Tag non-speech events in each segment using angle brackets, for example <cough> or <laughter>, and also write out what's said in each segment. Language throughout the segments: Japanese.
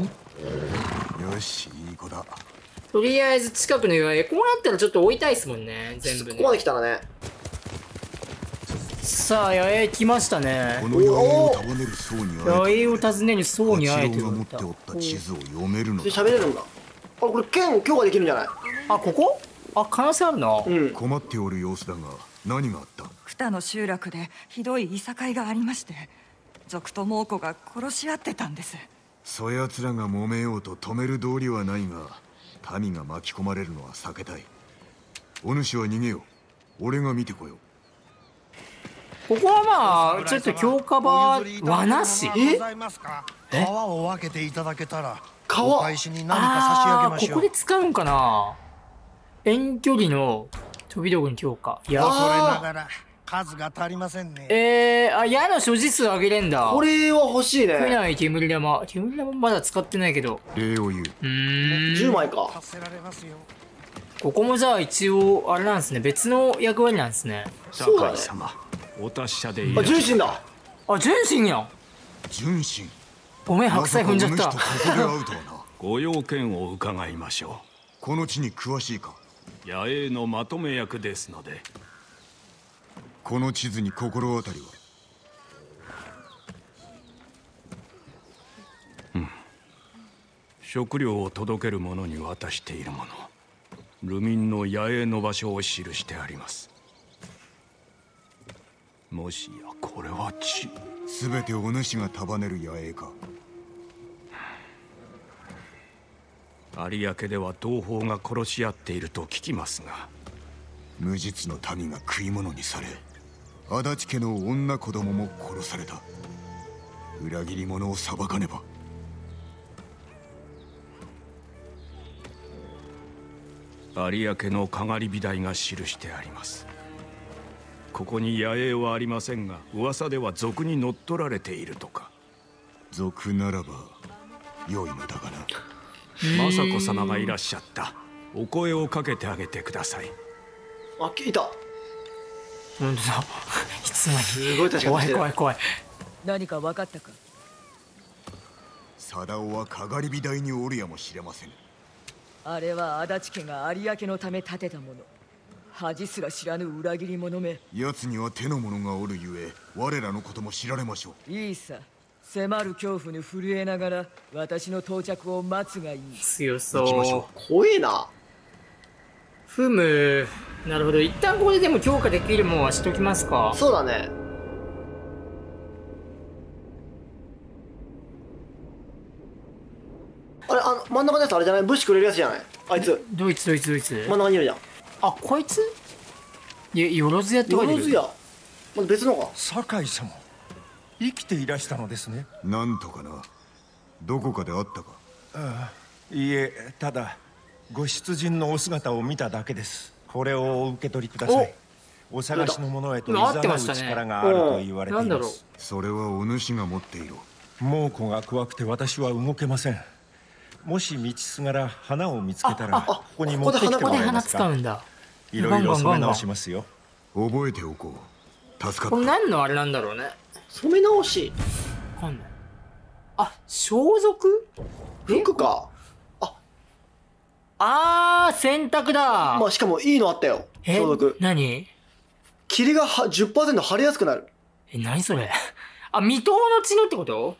よしいい子だ。とりあえず近くの岩へこうなったらちょっと置いたいっすもんね全部ここまねで来たらね。さあ八重来ましたね。この野営を束ねる層に八重を訪ねる僧に会えて持っておった地図を読めるの喋れるんだ。あこれ剣強化できるんじゃない？あここ？あ可能性あるな、うん。困っておる様子だが何があった？二の集落でひどいいさかいがありまして族と猛虎が殺し合ってたんですそやつらが揉めようと止める道理はないが民が巻き込まれるのは避けたい。お主は逃げよ俺が見てこよう。ここはまあちょっと強化場はなし？え？え？川を分けていただけたら川お返しに何か差し上げましょう。で使うんかな？遠距離の飛び道具に強化いや恐れなあがら数が足りませんね。えー、あ矢の所持数上げれんだ。これは欲しいね。増えない煙玉。煙玉まだ使ってないけど。礼を言う。うーん。10枚か。達せられますよ。ここもじゃあ一応あれなんですね。別の役割なんですね。そうだね。様。お達者でいあら重心だ。あ純真やん。純真ごめん白菜踏んじゃった。ま <laughs> ご用件を伺いましょこの地に詳しいか。う野営のまとめ役ですのでこの地図に心当たりは？食料を届ける者に渡しているもの。流民の野営の場所を記してあります。もしやこれは地。全てお主が束ねる野営か。有明では同胞が殺し合っていると聞きますが。無実の民が食い物にされ足立家の女子供も殺された。裏切り者を裁かねば。有明のかがり火台が記してあります。ここに野営はありませんが噂では賊に乗っ取られているとか。賊ならば良いのだがな。雅子様がいらっしゃった。お声をかけてあげてください。あいた本当だいつもすごい確かに。怖い怖い怖い何か分かったか貞夫はかがり火台に。おるやもしれませんあれは足立家が有明のため建てたもの恥すら知らぬ裏切り者め奴に。は手の者がおるゆえ我らのことも知られましょういいさ迫る恐怖に。震えながら私の到着を待つがいい強そう怖えなふむなるほど。一旦ここででも強化できるもんはしときますか。そうだね。あれあの真ん中のやつあれじゃない？物資くれるやつじゃない？あいつ。ドイツドイツドイツ真ん中にいるじゃん。あこいつ？いよろずやって書いてる。よろずや。また別のか。酒井様。生きていらしたのですね。なんとかな。どこかで会ったか。いいえ。ただご出陣のお姿を見ただけですこれをお受け取りください。お探しの者へとう力があると言われてないんだろう。ますそれはお主が持っていろ。猛虎が怖くて私は動けません。もし道すがら花を見つけたらここに持ってきてここで花もらえますか？使うんだいろいろ染め直しますよ。覚えておこう。助かこれった何のあれなんだろうね。染め直し。わかんない。あ装束？服かあー洗濯だ。まあしかもいいのあったよ。え消毒。何？霧がは10%腫れやすくなる。え何それ？<laughs> あ未踏の血のってこと？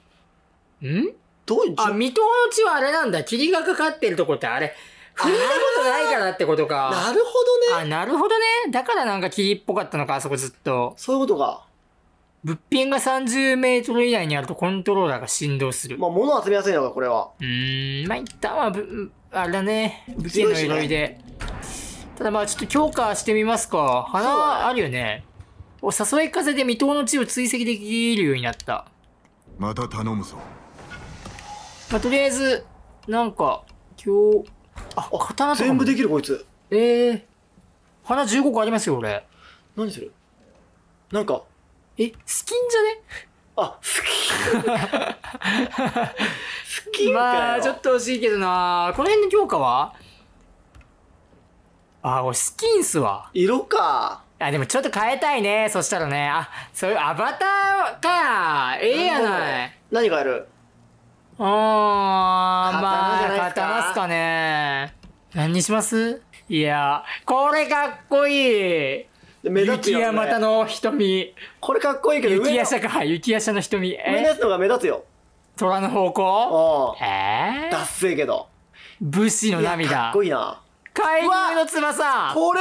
ん？どういうあ未踏の血はあれなんだ。霧がかかってるとこってあれ。踏んだことないからってことか。なるほどね。あなるほどね。だからなんか霧っぽかったのかあそこずっと。そういうことか。物品が30メートル以内にあるとコントローラーが振動する。まあ物集めやすいのかこれは。うーん、まあ、一旦はぶ、あれだね、武器の鎧で。ただまあ、ちょっと強化してみますか。花あるよね。お誘い風で未踏の地を追跡できるようになった。また頼むぞまあ、とりあえず、なんか、今日、あ、刀と全部できるこいつえー、花15個ありますよ、俺。何するなんかえ、スキンじゃね？あスキンスキンまあ、ちょっと欲しいけどなこの辺の強化は？あ、これスキンっすわ。色かあ、でもちょっと変えたいね。そしたらね。あ、そういうアバターか。ええやない。何が？やる？あかね。何にします？いや、これかっこいい。で目立つ雪よ、ね。山田の瞳。これかっこいいけど、雪夜叉か。雪夜叉の瞳。え？上のやつの方が目立つよ。虎の方向？あえ？あ。ダッセーけど。武士のいやか涙っ。こいいな。海流の翼。これ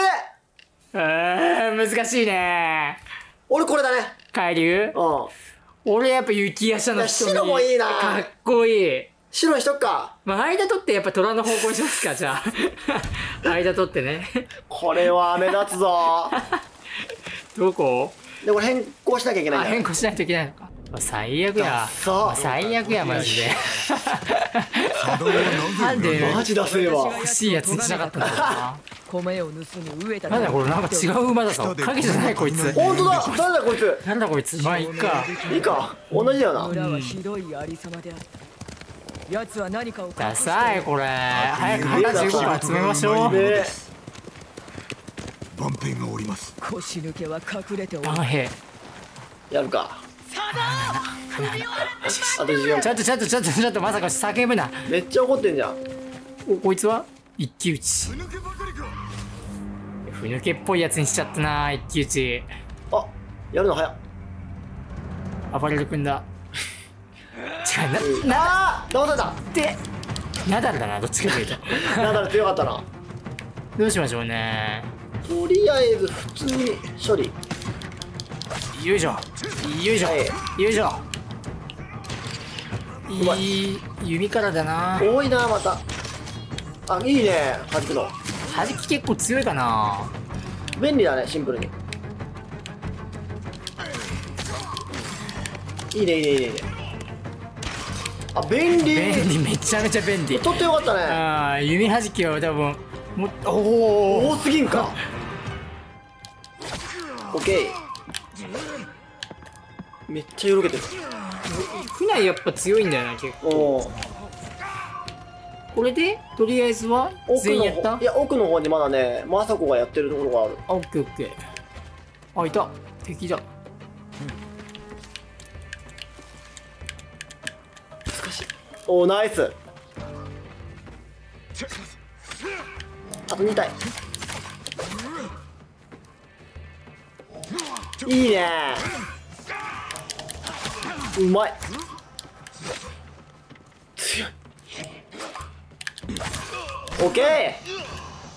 えー、難しいね。俺これだね。海流うん。俺やっぱ雪夜叉の瞳。白もいいなかっこいい。白にしとくか。まあ、間取ってやっぱ虎の方向にしますか、じゃあ。<laughs> 間取ってね。これは目立つぞ。<laughs> どこ？で、これ変更しなきゃいけない変更しないといけないのか。まあ最悪や。そうまあ最悪や、マジで。なんでマジダセえわ。欲しいやつにしなかったんだろうな。米を盗み飢えたなんだこれ、なんか違う馬だぞ。影じゃないこいつ。本当だ誰だこいつ？なんだこいつ。まあいいか。いいか同じだよな。村はひどいありさまであった奴は何かを隠ダサい、これ。早く話15から詰めましょう。ね万兵がおります腰抜けは隠れておるバンヘやるか。ちょっとちょっとちょっとちょっとまさか叫ぶな。めっちゃ怒ってんじゃん。お、こいつは？一騎打ち。抜けばかりかふぬけっぽいやつにしちゃったな、一騎打ち。あ、やるの早っ。暴れる君だ。違う、な、な、あー騙されたって、ナダルだな、どっちかというと。<laughs> ナダル強かったな。どうしましょうね。とりあえず普通に処理。よいしょ。よいしょ。はいよいしょ。まいい、弓からだな。多いな、また。あ、いいね、弾くの。弾き結構強いかな。便利だね、シンプルに。いいね、いいね、いいね。いいねあ、便利便利、めちゃめちゃ便利。取ってよかったね。ああ、弓弾きは多分、もおお多すぎんか。オッケー。めっちゃよろけてる。船やっぱ強いんだよな、結構。これで、とりあえずは、奥の全員やった、いや、奥の方にまだね、雅子がやってるところがある。あ、オッケーオッケー。あ、いた。敵だ。難しい。おお、ナイス。あと2体。いいね。うまい。強い。オッケ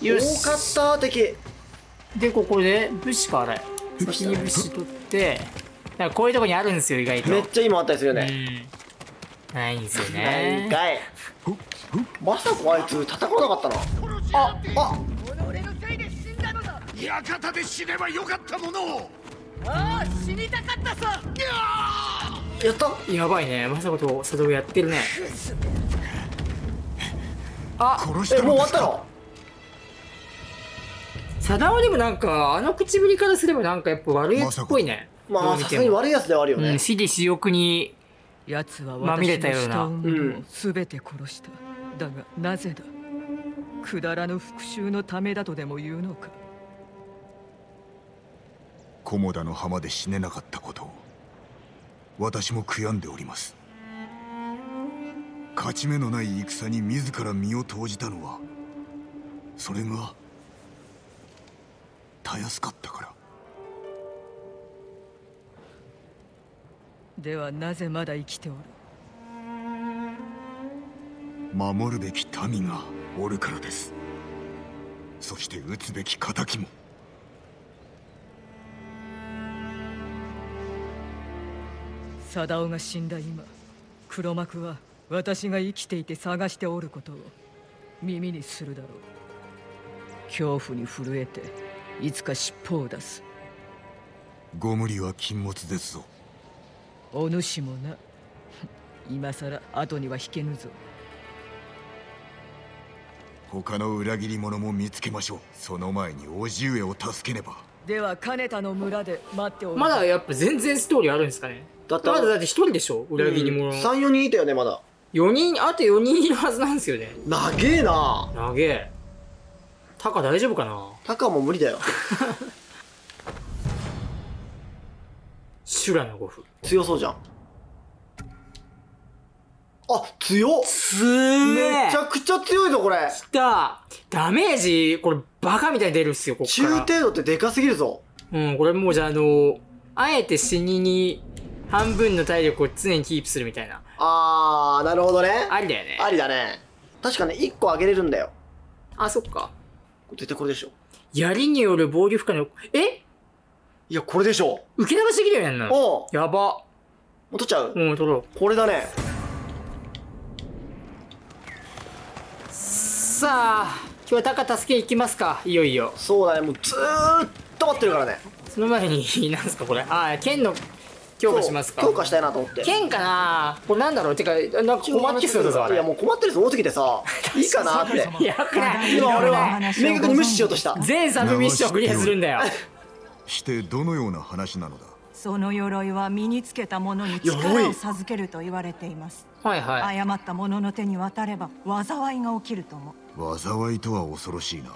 ーよ多かっした。敵。で、ここで、武士か、あれ。先に武士取って、なんかこういうとこにあるんですよ、意外と。めっちゃ今あったりするよね、うん。ないんですよないね。かい。まさかあいつ戦わなかったな。ああ。館で死ねばよかったものをああ死にたかったさやった！やばいね。まさかと佐藤やってるね。あ、殺しえもう終わったの？佐田はでもなんか、あの口ぶりからすればなんかやっぱ悪いやつっぽいね。まあさすがに悪いやつではあるよね、うん、私利私欲に、奴はまみれ私たような。全て殺した。だがなぜだ？くだらぬ復讐のためだとでも言うのか？菰田の浜で死ねなかったことを私も悔やんでおります。勝ち目のない戦に自ら身を投じたのはそれがたやすかったから。ではなぜまだ生きておる？守るべき民がおるからです。そして討つべき仇も貞夫が死んだ今黒幕は私が生きていて探しておることを耳にするだろう。恐怖に震えていつか尻尾を出す。ご無理は禁物ですぞお主もな。<laughs> 今さら後には引けぬぞ。他の裏切り者も見つけましょう。その前に叔父上を助けねばでは金田の村で待っておるまだやっぱ全然ストーリーあるんですかねだってまだだって一人でしょ？裏切り者。34人いたよねまだ4人、あと4人いるはずなんですよね。長えな長え。タカ大丈夫かな？タカも無理だよ <laughs> 修羅の五夫。強そうじゃんあ強っ。すーめちゃくちゃ強いぞこれ。きた。ダメージ、これバカみたいに出るっすよ、こっから。中程度ってでかすぎるぞ。うん、これもうじゃあ、あの、あえて死にに半分の体力を常にキープするみたいな。あーなるほどね。ありだよね。ありだね。確かね1個上げれるんだよ。あ、そっか。絶対これでしょ。槍による防御負荷の、え？いやこれでしょ。受け流しできるようになおう。やば。もう取っちゃう。うん、取ろう。これだねさあ、今日はタカ助け行きますか？いよいよ。そうだねもうずーっと待ってるからねその前に、<laughs> なんすかこれ？あー、剣の強化しますか？強化したいなと思って剣かな？これなんだろう？てか、なんか困ってそうだぞ、あれ。いやもう困ってる人多すぎてさ <laughs> いいかなってやばくない今俺はや明確に無視しようとした全サブミッションクリアするんだよ。してどのような話なのだ？その鎧は身につけた者に力鎧を授けると言われていますはいはい。誤った者の手に渡れば災いが起きるとも災いとは恐ろしいな。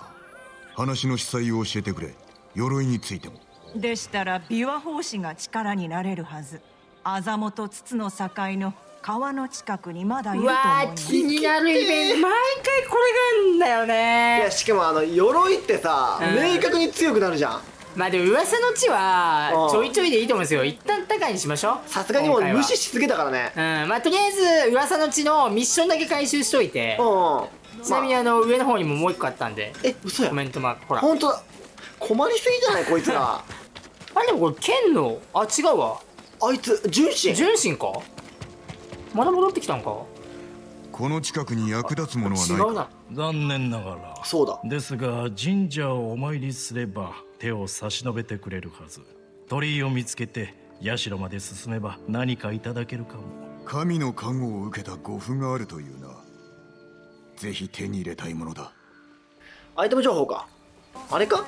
話の司祭を教えてくれ。鎧についても。でしたら琵琶法師が力になれるはず。あざもと筒の境の川の近くにまだいうると思わー、います。気になるイベント。毎回これがあんだよいやね。しかもあの鎧ってさ、うん。明確に強くなるじゃん。まあでも噂の地はうん。ちょいちょいでいいと思うんですよ。一旦高いにしましょう。さすがにもう無視しすぎたからね。うん、まあとりあえず噂の地のミッションだけ回収しといて。うん、ちなみにまああの上の方にももう一個あったんで。え嘘や。コメントマーク。ほら。本当だ。困りすぎじゃないこいつら。<laughs> あれでもこれ剣のあ違うわ。あいつ純真純真か？まだ戻ってきたんか？この近くに役立つものは違ないうかな。残念ながら。そうだ。ですが神社をお参りすれば手を差し伸べてくれるはず。鳥居を見つけて社まで進めば何かいただけるかも。神の加護を受けた護符があるというなぜひ手に入れたいものだ。アイテム情報か。あれか？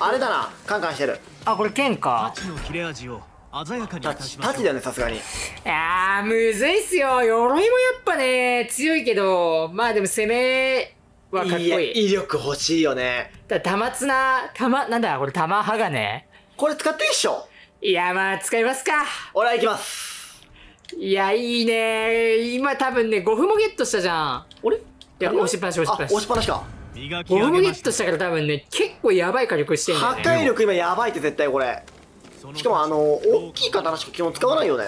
あれだな。カンカンしてる。あこれ剣か。タチの切れ味を鮮やかにいタチタチだよねさすがに。いやーむずいっすよ。鎧もやっぱね強いけどまあでも攻めはかっこいい。や威力欲しいよね。だ玉綱玉なんだこれ玉鋼？これ使っていいっしょ？いやまあ使いますか。俺は行きます。いやいいね。今多分ね5分もゲットしたじゃん。俺いや押しっぱなし押しっぱなし。あ押しっぱなしか。磨き5分もゲットしたから多分ね結構やばい火力してんだよ破ね壊力今やばいって絶対これ。しかもあの大きい刀しか基本使わないよね。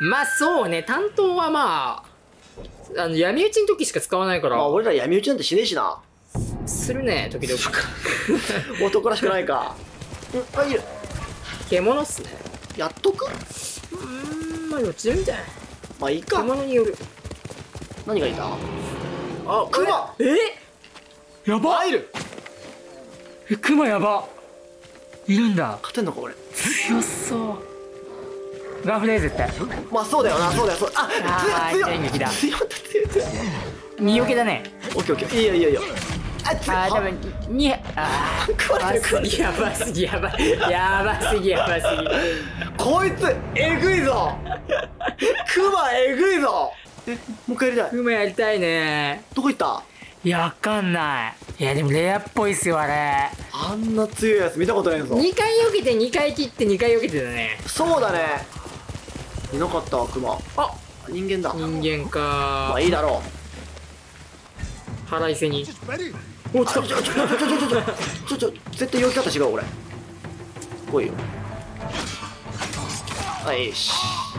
まあそうね担当はまああの闇討ちの時しか使わないから、まあ俺ら闇討ちなんてしねえしな。するね時々。男らしくないか。うんあいる。獣っすね。やっとく？うーんまあどっちでもいいんじゃない。まあいいか。獣による。何がいた？あクマえ？やば。あいる。えクマやば。いるんだ。勝てんのかこれ。強そう。ガンフレー絶対まあそうだよなそうだよそう。あ強い強い。強い強い強い身よけだね。オッケーオッケー。いいよいいよいいよ。ああー多分にあー。食われてる食われてるやばすぎやばすぎやばやばすぎやばすぎ。こいつえぐいぞ。クマえぐいぞえもう一回やりたい？クマやりたいね。どこ行った？いやわかんない。いやでもレアっぽいっすよあれ。あんな強いやつ見たことないぞ。2回避けて2回切って2回避けてだね。そうだね。いなかったクマあ人間だ。人間か。まあいいだろう。腹いせに。おっちょちょちょちょちょちょちょ絶対避け方違うこれ。来いよ。はいし。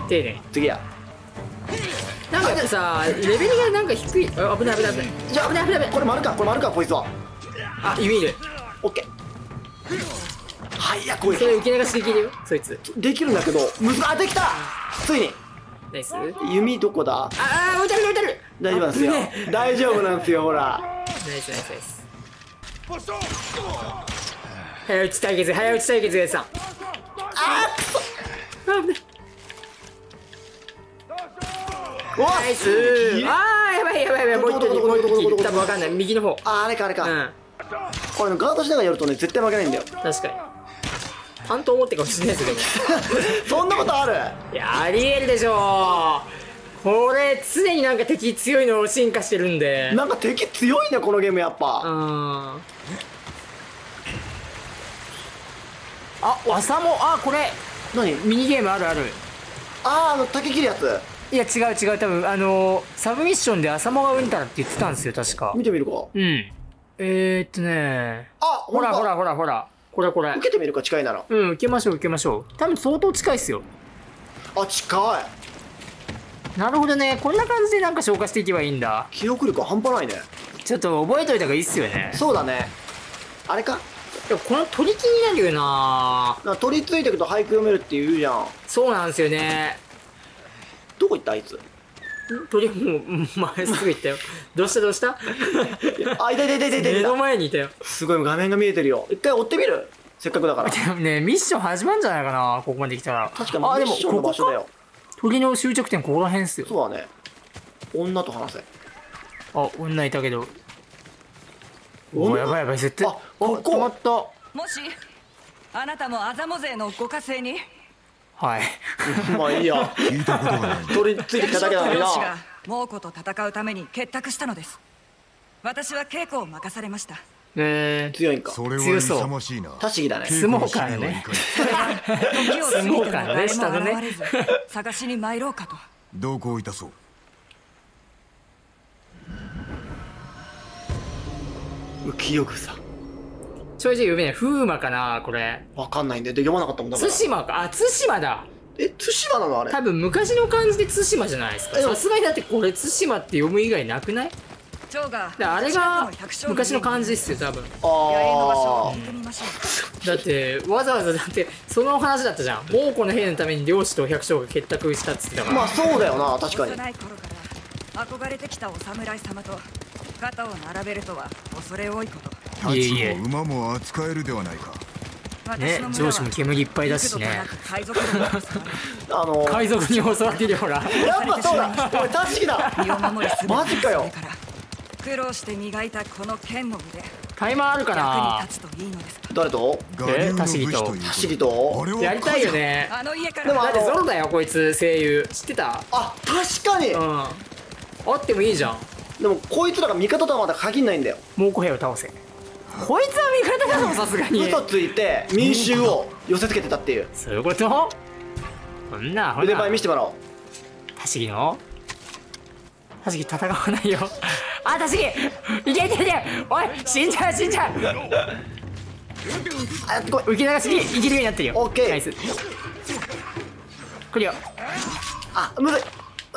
丁寧次や。なんかさレベルがなんか低い。あ危ない危ない危ない。じゃあ危ない危ない。危ないこれ丸か？これ丸か？こいつは。あ弓いるオッケー。はいやこいつ。それ受け流しできるよそいつ。できるんだけどむずあできた！ついに。ナイス。あ弓どこだ？あー置いてある置いてある。大丈夫なんですよ。大丈夫なんですよほら。ナイスナイスナイス。早打ち対決早打ち対決やさん。あーくそ。あ危ないナイスあーやばいやばいやばい。もう一どこどこ人もう一人多分わかんない右の方ああれかあれか、うんこれねガードしながらやるとね絶対負けないんだよ確かに担当持ってかもしれないですけどそんなことあるいやありえるでしょこれ常になんか敵強いのを進化してるんでなんか敵強いねこのゲームやっぱうんあ朝もあこれ何ミニゲームあるあるあああの竹切るやついや違う違う。多分あのーサブミッションで浅間がうんたらって言ってたんですよ確か。見てみるか。うん。えー、っとね。あほらほらほらほら。これこれ。受けてみるか近いなら。うん受けましょう受けましょう。多分相当近いっすよ。あ近い。なるほどね。こんな感じでなんか消化していけばいいんだ。記憶力半端ないね。ちょっと覚えといた方がいいっすよね。そうだね。あれか。いやこの鳥気になるよななんか取り付いてくと俳句読めるって言うじゃん。そうなんですよねどこ行ったあいつ？鳥もううん前すぐ行ったよ。どうしたどうした？あいたいたいたいたいた目の前にいたよ。すごい画面が見えてるよ。一回追ってみる？せっかくだから。でもねミッション始まるんじゃないかなここまで来たら。確かあでもにミッションの場所だよ。鳥の終着点ここら辺っすよ。そうだね女と話せ。あ女いたけど。おやばいやばい絶対。あここ。止まった。もしあなたもアザモ勢のご家政に？はい。<laughs> まあいいや。聞いたことがない。取り付いてきただけなのにな。猛虎と戦うために結託したのです。私は稽古を任されました。え強いんか。それは強そう。勇ましいな。多思議だね。相撲感 <laughs> ね。時を過ぎても相撲感ね誰下のね。探しに参ろうかと。同行いたそう。浮世草ちょいちょい呼べない風魔かなこれ。わかんないんでで読まなかったもんだから。対馬か？あ対馬だ。え対馬なのあれ？多分昔の漢字で対馬じゃないですか。えでもさすがにだってこれ対馬って読む以外なくない？長がであれが昔の漢字ですよ多分。あ行ってみましょう。だってわざわざだってその話だったじゃん。猛虎の兵のために漁師と百姓が結託したっつってたから、あまあそうだよな確かに。幼い頃から憧れてきたお侍様と肩を並べるとは恐れ多いこといえいも馬も扱えるではないか。ね上司も煙いっぱいだしね。海賊どもに襲われあの海賊に襲われてるよほら。やっぱそうだ。<laughs> おい確かだマジかよ。苦労して磨いたこの剣の腕タイマーあるか役にな立つといいのですか？誰と？我流の武士とタシギと。やりたいよね。あの家から。でもだってゾロだよこいつ声優。知ってた？あ確かに。うん。あってもいいじゃん。でもこいつらが味方とはまだ限んないんだよ。猛虎兵を倒せこいつは味方だろさすがに。嘘ついて民衆を寄せつけてたっていう。そういうこと？ほんなほん腕な前見せてもらおう。タシギの？タシギ戦わないよ。あタシギいけいけいけ！おい死んじゃう死んじゃう。あやってこい受け流しにいけるようになってるよ。オッケー。ナイス。クリアあむずい。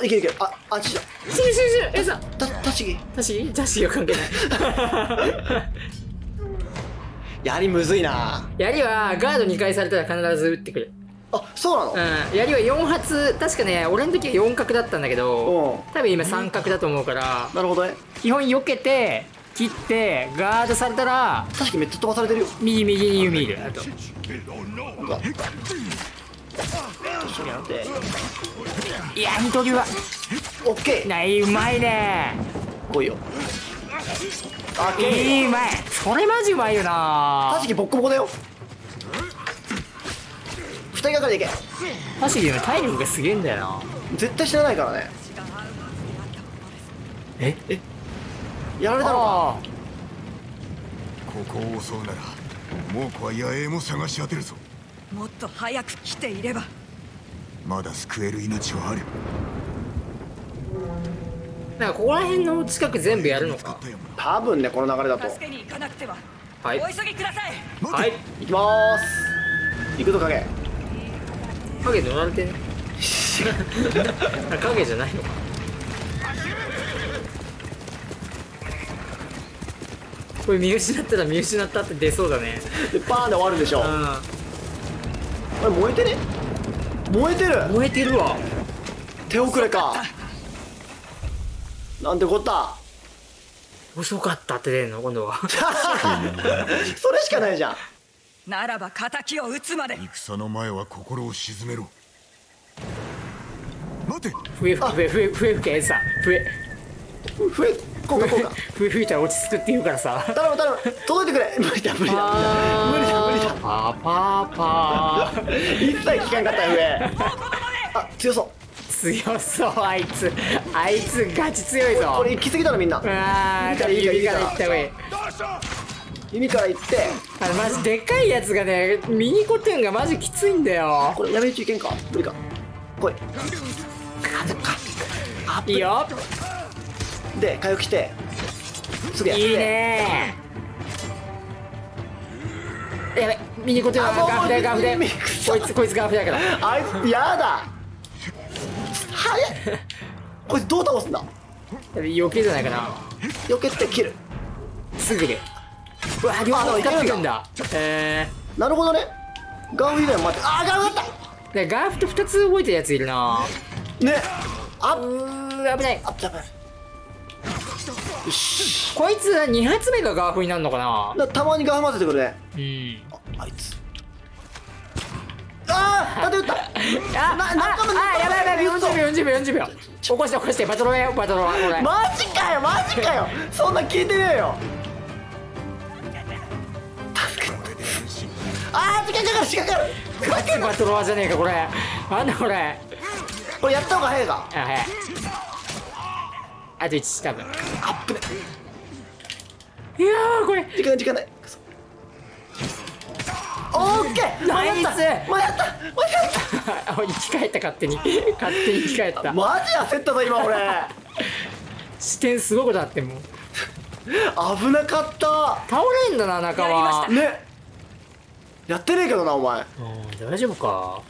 いけるいける。ああっちだ死ぬ死ぬ死ぬ。えさたタシギタシギタシギは関係ないやりむずいな。槍はガード2回されたら必ず撃ってくる。あそうなの？うん。槍は4発確かね俺の時は4角だったんだけどうん。多分今3角だと思うからなるほどね。基本避けて切ってガードされたら確かめっちゃ飛ばされてるよ。右右に弓いる。あと。いや二刀流は。オッケー。ないうまいね。来いよ。いいうまいそれマジうまいよな。タシギボッコボコだよ。二人がかりでいけ。タシギの体力がすげえんだよな。絶対知らないからね。え？やられたのか。あここを襲うなら猛虎は野営も探し当てるぞ。もっと早く来ていれば。まだ救える命はある。あなんかここら辺の近く全部やるのか。多分ねこの流れだと。助けに行かなくては。はい。お急ぎください。はい。行きまーす。行くぞ影。影乗られて影じゃないのか。これ見失ったら見失ったって出そうだね。でパーンで終わるでしょ。うあれ燃えてね？燃えてる。ん燃えてるわ。手遅れかなんてこった？遅かったって出るの今度は。<laughs> それしかないじゃん。ならば敵を撃つまで。戦の前は心を鎮めろ。待て。笛吹け笛笛笛吹けエさ笛。増えこうかこうか。笛吹いたら落ち着くって言うからさ。頼む頼む。届いてくれ。無理だ無理だ。無理だ無理だ。パーパーパー。<laughs> 一切聞かんかったよ上あ強そう強そうあいつ。あいつガチ強いぞ。これ行き過ぎたのみんな。ああ指からいった方がいい。耳から行って。あのマジでかいやつがねミニコテンがマジきついんだよ。これやめちいけんか？無理か。来い。いいよ。で回復して。すぐやって。いいね。やべミニコテはあもうガーフだよガーフだこいつこいつガーフだ。からあいつやだ早 <laughs> いこいつどう倒すんだ？余計じゃないかな。避けて切る。すぐでうわ両方使ってくんだ。えなるほどね。ガンフ以外も待って。あーガンフだっーでガーフと2つ動いてるやついるな。たね。あうー危ない。あやばい。こいつ2発目がガーフになるのかな。だたまにガンフ混ぜてくるね。うん。あいつああ盾打ったあなあ仲間あやばいやばい40秒40秒40秒。起こして起こしてバトロワよバトロワ俺マジかよマジかよ。そんな聞いてねえよ。助けてああ時間かかる時間かかる。ガチバトロワじゃねえかこれ。なんだこれ。これやった方が早いか。あはい。あと1多分。アップねいやーこれ。時間時間ないオッケー！間に合った！ナイス！間に合った！間に合っあ生き返った勝手に。勝手に生き返った。た <laughs> マジ焦ったぞ今俺。<laughs> 視点すごいこってんもん。危なかった。倒れんだな中は。ね。やってねえけどなお前。うん大丈夫か。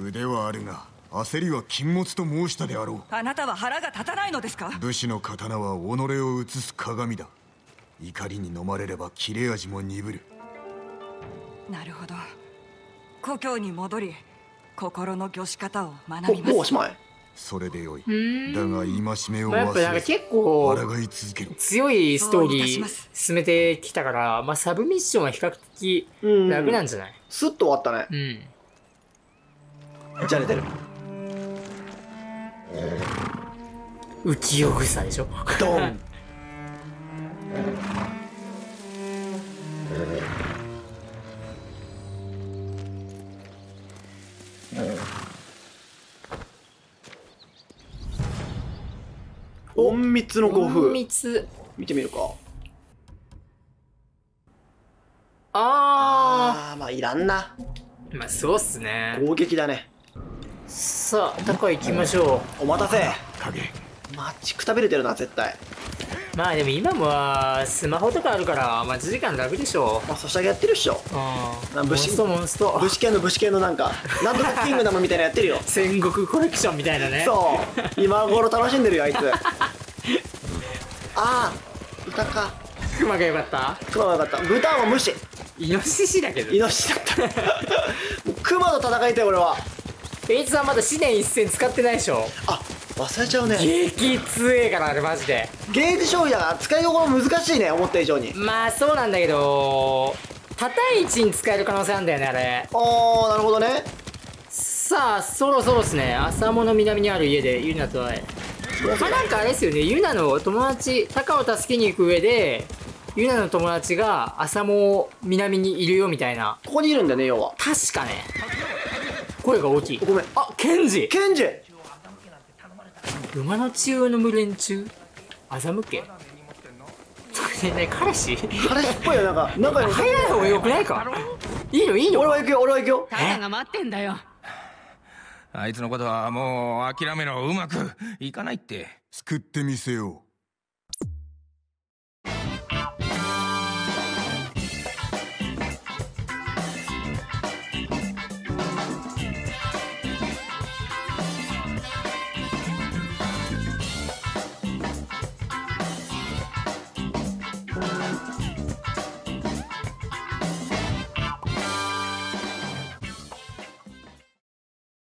腕はあるが焦りは禁物と申したであろあなたは腹が立たないのですか？う武士の刀は己を映す鏡だ。怒りに飲まれれば切れ味も鈍るなるほど。故郷に戻り心の御し方を学もびます。もうおしまい。それでよい。ん。だが戒めをまあやっぱなんか忘れ結構抗い続ける強いストーリーします進めてきたから、まあ、サブミッションは比較的うん。楽なんじゃない？スッと終わったね。うん。じゃあ寝てる。浮世草でしょ？ドン <laughs> 隠密の5風隠密見てみるか。ああーまあいらんな。ーまあそうっすね。攻撃だね。さあ高行きましょお待たせ。影。マチくたびれてるな絶対。うまあでも今もはスマホとかあるから待ち時間楽でしょまあそしたらやってるっしょ。うん。モンあ武士ストモンスト。武士系の武士系のなんかなんとかキングダムみたいなのやってるよ。戦国コレクションみたいなね。そう。今頃楽しんでるよあいつああ豚か。熊がよかった？熊はよかった。豚は無視。イノシシだけどイノシシだった。もう熊と戦いたい俺は。ペイツさんまだ試練一戦使ってないでしょ？あ忘れちゃうね。激強えからあれマジで。ゲージ消費だ使いどころ難しいね思った以上に。まあそうなんだけど高い位置に使える可能性あるんだよねあれ。あーなるほどね。さあそろそろっすね。浅間の南にある家でユナと会えまあなんかあれですよね。ユナの友達タカを助けに行く上でユナの友達が浅間南にいるよみたいな。ここにいるんだよね要は。確かね。声が大きい。ごめん。あケンジ。ケンジ。馬の血を飲む連中？欺けねね彼氏？彼氏っぽいよなんか。仲良入らない方がよくないか？いいのいいの俺は行くよ俺は行くよ。タカが待ってんだよあいつのことはもう諦めろ。うまくいかないって。救ってみせよう。